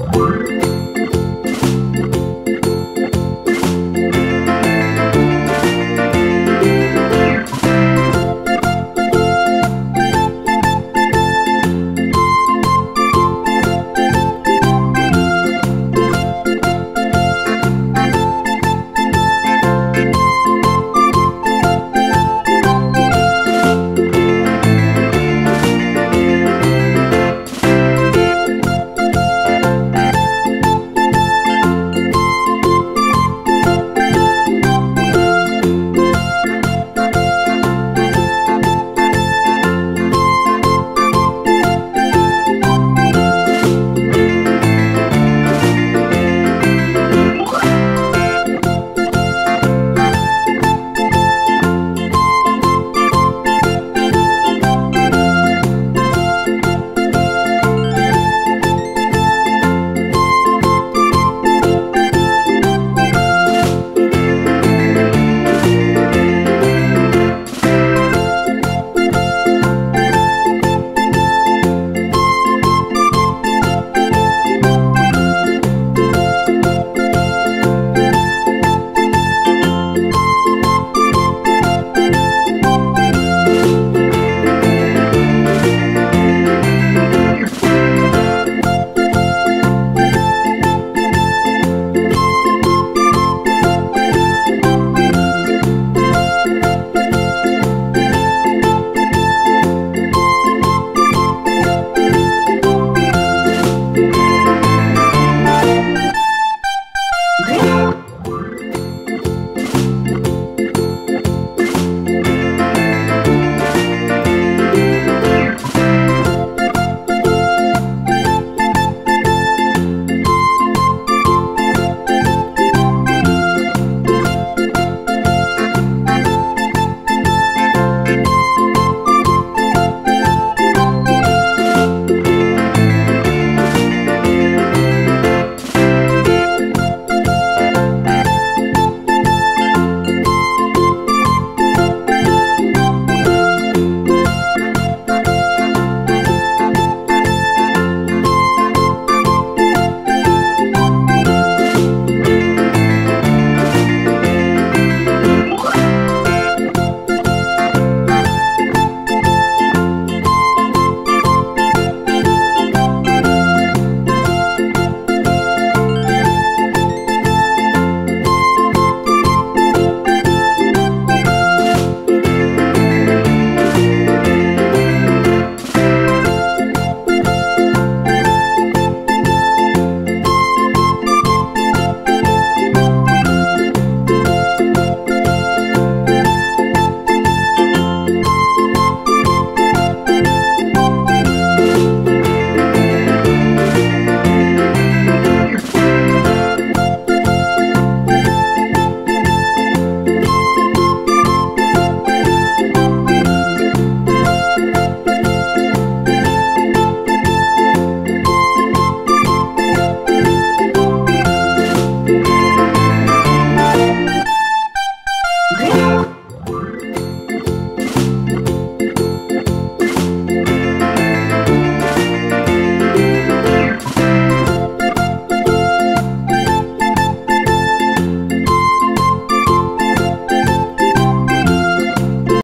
Bye.